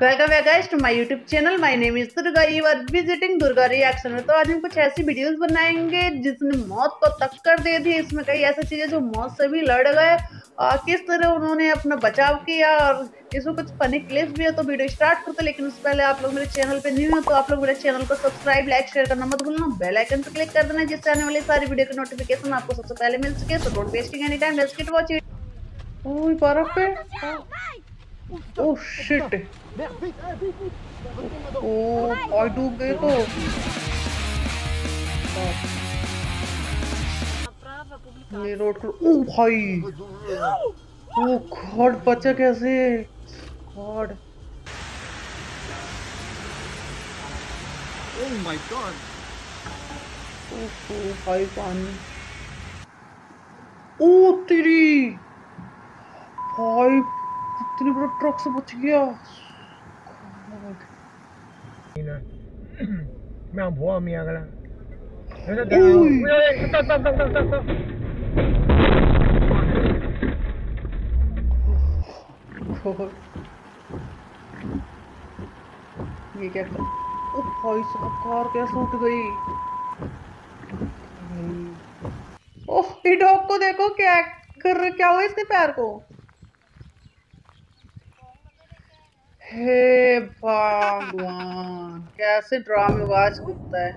Welcome guys to my YouTube channel my name is Durga you are visiting Durga reaction में तो आज हम कुछ ऐसी वीडियोस बनाएँगे जिसने मौत को टक्कर दे दी। इसमें कई ऐसी चीज़ें जो मौत से भी लड़ गए। और किस तरह उन्होंने अपना बचाव किया और इसमें कुछ फनी क्लिप्स भी है तो वीडियो स्टार्ट करते लेकिन उससे पहले आप लोग मेरे चैनल पे न्यू हो तो आप लोग मेरे चैनल को सब्सक्राइब लाइक शेयर करना मत भूलना। बेल आइकन पर क्लिक कर देना, जिससे आने वाली सारी वीडियो की नोटिफिकेशन आपको सबसे पहले मिल सके। So don't wasting any time let's get watch it बर्फ़ पे। शिट ओ भाई डूब गए तो ये रोड पर ओ भाई. ओ गॉड बच्चा कैसे? God Oh my god. ओ भाई पानी. ओ तेरी. भाई इतने बड़ा ट्रक से बच गया मैं भुआ मियाँ गला ये क्या कर ओ भाई साहब कार कैसे उठ गई ओह डॉग को देखो क्या कर क्या हुआ इसके पैर को हे भगवान कैसे ड्रामेबाज कुत्ता है।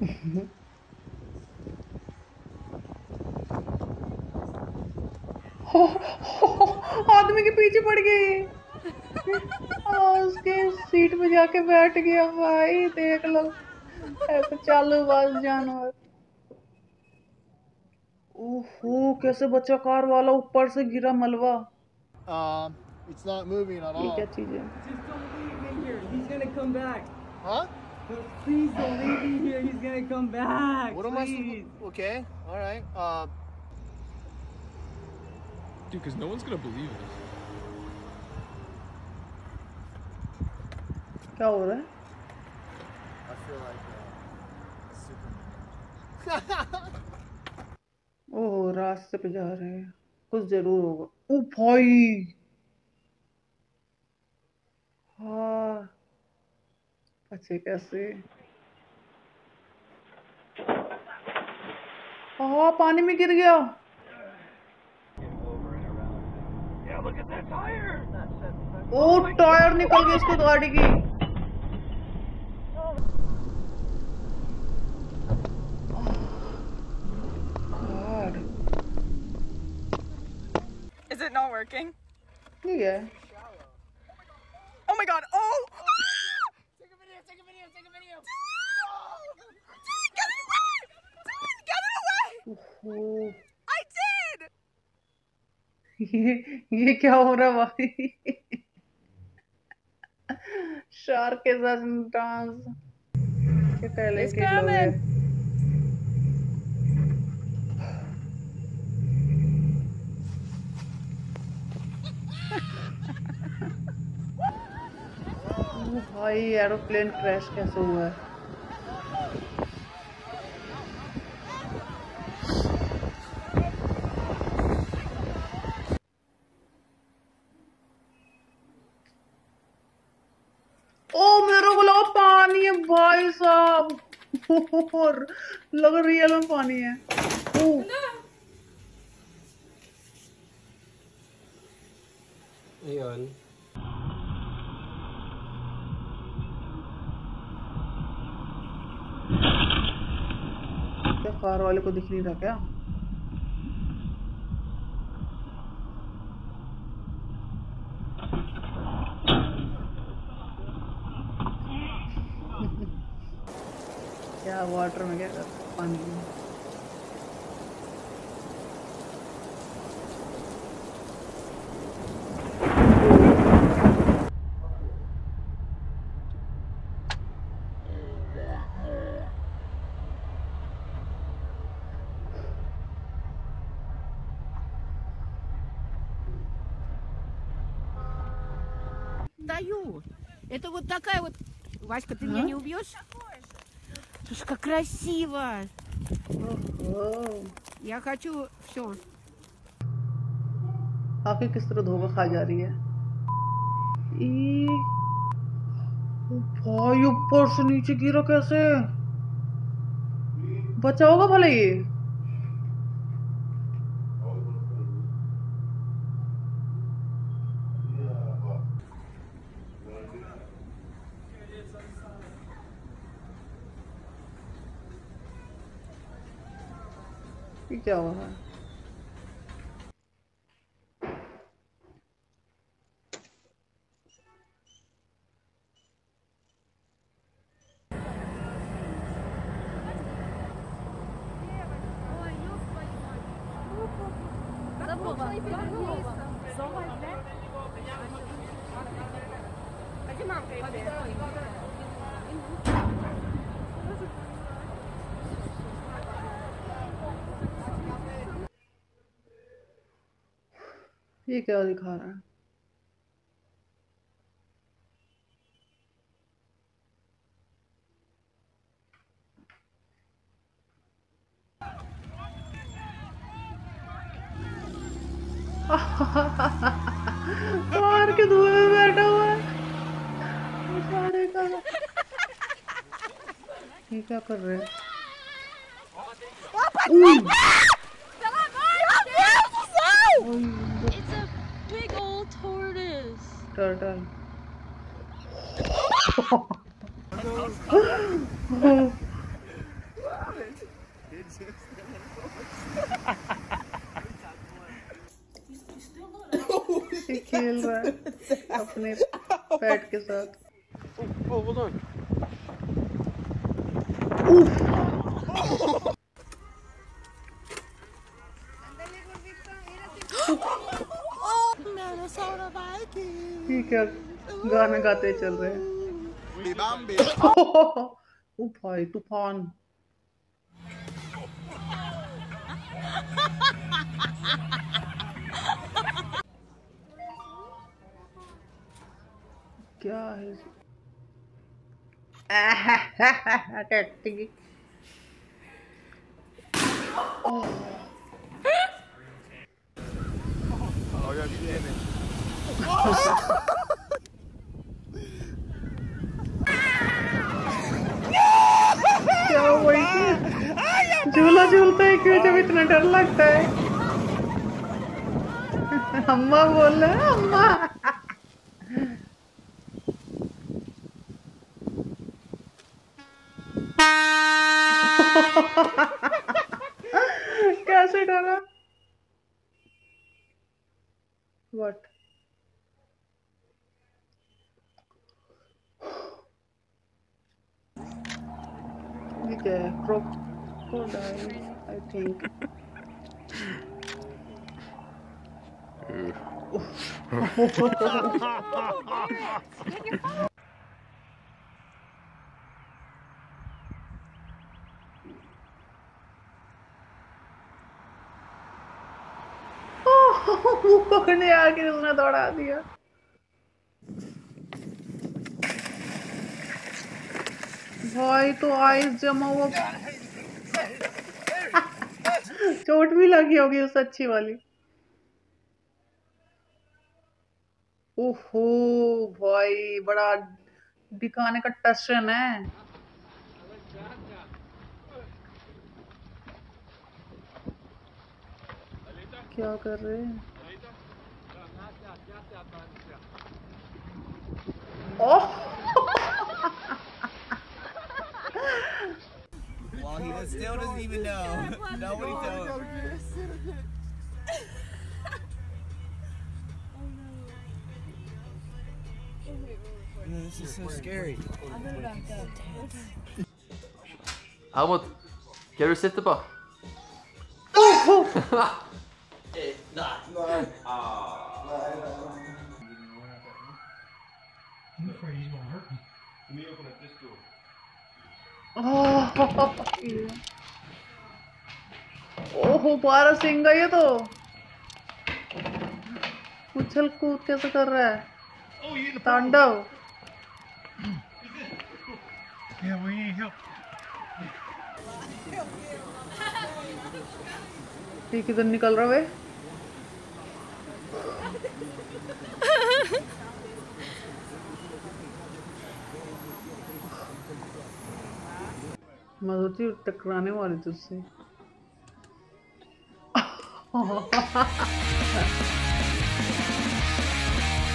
आदमी के पीछे पड़ गई सीट पे जाके बैठ गया भाई देख लो ऐसे चालू बाज जानवर ओहो कैसे बच्चा कार वाला ऊपर से गिरा मलबा Um, it's not moving at ये क्या चीज़ है Just don't leave me here. He's gonna come back. Huh? Please don't leave me here. He's gonna come back. What am I supposed? Okay, all right. Uh, Dude, because no one's gonna believe this. क्या हो रहा है. ओह रास्ते पे जा रहे हैं। कुछ ज़रूर होगा। ओ भाई! हाँ। बच्चे कैसे हाँ पानी में गिर गया। ओ टायर निकल गया इसकी गाड़ी की। not working? ठीक है Oh my god! Oh! Take a video. Take a video. Take a video. Get it away! Get it away! ओहो, I did! ये ये क्या हो रहा है भाई शार्क के साथ डांस क्या पहले It's भाई एरोप्लेन क्रैश कैसे हुआ है? मेरे को पानी है भाई साहब। लग रियल में पानी है। ओ. कार वाले को दिख नहीं रहा क्या? क्या वाटर में क्या पानी? Это вот такая вот... Васька, ты меня не убьешь? Слушай, как красиво. ओहो Я хочу все. आके किस तरह धोखा खा जा रही है ई ओ भाई ऊपर से नीचे गिरा कैसे बचा होगा भले ये ये क्या हुआ है ये क्या दिखा रहा है? कार के धुएँ में बैठा हुआ है। सारे का ये क्या कर रहे हैं? It's a big old tortoise. Turtle ये खेल रहा है अपने पेट के साथ Oh, hold on. ये क्या गाना गाते चल रहे हैं। ओ भाई तूफ़ान। क्या है? Oh, yeah, झूला झूलता है क्यों? जब इतना डर लगता है। अम्मा बोल रहे अम्मा। कैसे डरा? What ये क्या है क्रोकोडाइल आई थिंक मुंह पकड़ने आके उसने दौड़ा दिया भाई तो आइस जमा हुआ। चोट भी लगी होगी उस अच्छी वाली। ओहो भाई, बड़ा दिखाने का टशन है क्या कर रहे हैं? ओह! even know. Nobody knows. No, this is so scary. Helmut, geri seti bak. Nah. Nah. I'm afraid he's gonna hurt me. Let me open up this door. oh ओहो बारह सिंह ये तो। उछल कूद कैसे कर रहा है? तांडव। Yeah, we need help. ये किधर निकल रहा है मैं सोची टकराने वाली तुझसे।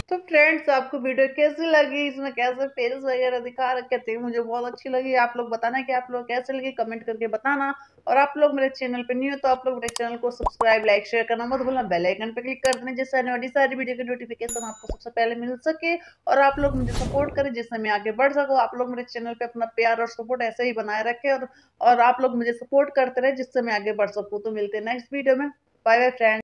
तो फ्रेंड्स आपको वीडियो कैसी लगी? इसमें कैसे फेस वगैरह दिखा रखे थे? मुझे बहुत अच्छी लगी। आप लोग बताना कि आप लोग कैसे लगी? कमेंट करके बताना। और आप लोग मेरे चैनल पे न्यू हो तो आप लोग मेरे चैनल को सब्सक्राइब लाइक शेयर करना मत भूलना। बेल आइकन पे क्लिक कर देना जिससे आने वाली सारी वीडियो की नोटिफिकेशन आपको सबसे पहले मिल सके। और आप लोग मुझे सपोर्ट करें जिससे मैं आगे बढ़ सकूँ। आप लोग मेरे चैनल पे अपना प्यार और सपोर्ट ऐसे ही बनाए रखें। और आप लोग मुझे सपोर्ट करते रहे जिससे मैं आगे बढ़ सकूँ। तो मिलते हैं नेक्स्ट वीडियो में। Bye bye friends.